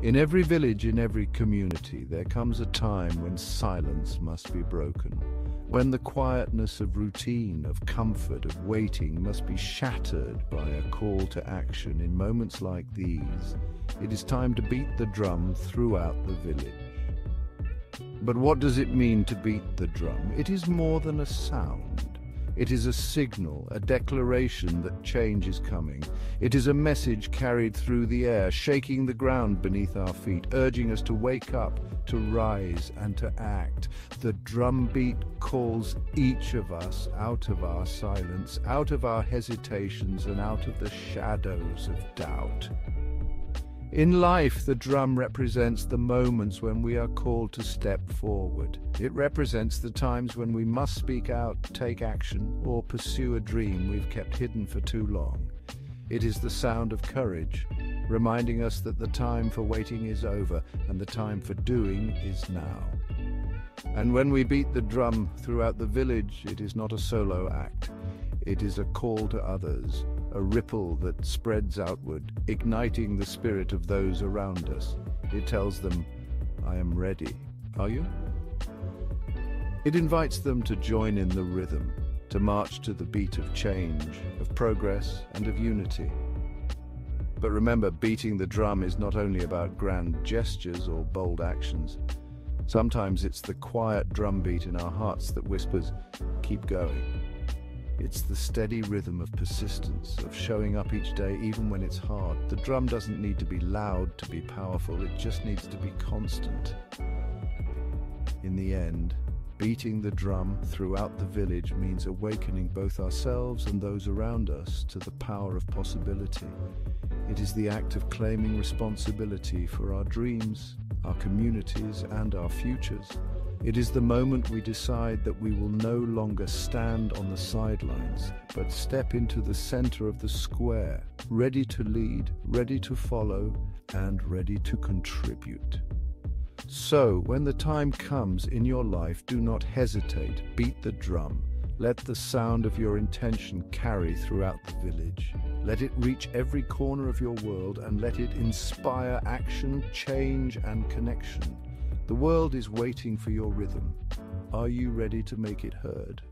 In every village, in every community, there comes a time when silence must be broken, when the quietness of routine, of comfort, of waiting must be shattered by a call to action. In moments like these, it is time to beat the drum throughout the village. But what does it mean to beat the drum? It is more than a sound. It is a signal, a declaration that change is coming. It is a message carried through the air, shaking the ground beneath our feet, urging us to wake up, to rise and to act. The drumbeat calls each of us out of our silence, out of our hesitations and out of the shadows of doubt. In life, the drum represents the moments when we are called to step forward. It represents the times when we must speak out, take action, or pursue a dream we've kept hidden for too long. It is the sound of courage, reminding us that the time for waiting is over and the time for doing is now. And when we beat the drum throughout the village, it is not a solo act. It is a call to others, a ripple that spreads outward, igniting the spirit of those around us. It tells them, I am ready. Are you? It invites them to join in the rhythm, to march to the beat of change, of progress, and of unity. But remember, beating the drum is not only about grand gestures or bold actions. Sometimes it's the quiet drumbeat in our hearts that whispers, keep going. It's the steady rhythm of persistence, of showing up each day even when it's hard. The drum doesn't need to be loud to be powerful, it just needs to be constant. In the end, beating the drum throughout the village means awakening both ourselves and those around us to the power of possibility. It is the act of claiming responsibility for our dreams, our communities, and our futures. It is the moment we decide that we will no longer stand on the sidelines, but step into the center of the square, ready to lead, ready to follow, and ready to contribute. So, when the time comes in your life, do not hesitate, beat the drum. Let the sound of your intention carry throughout the village. Let it reach every corner of your world and let it inspire action, change, and connection. The world is waiting for your rhythm. Are you ready to make it heard?